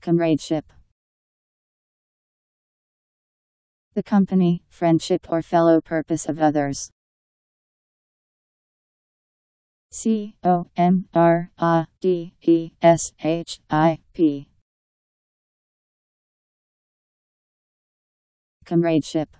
Comradeship. The company, friendship, or fellow purpose of others. C O M R A D E S H I P. Comradeship.